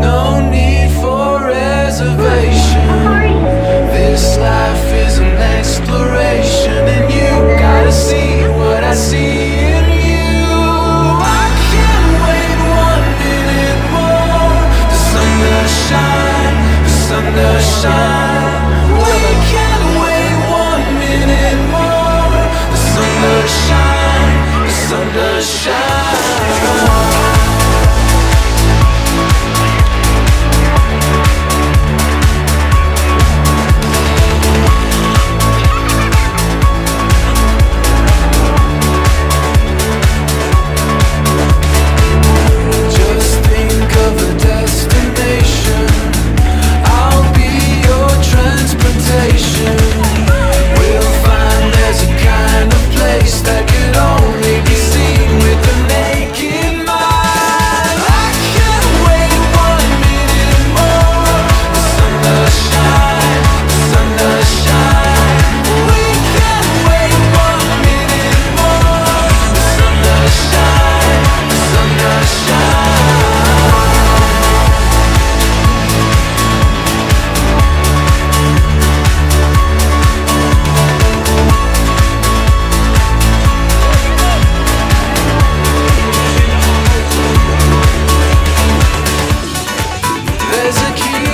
No need for This life is an exploration And you gotta see what I see in you. I can't wait one minute more. The sun does shine, the sun does shine. there's a key.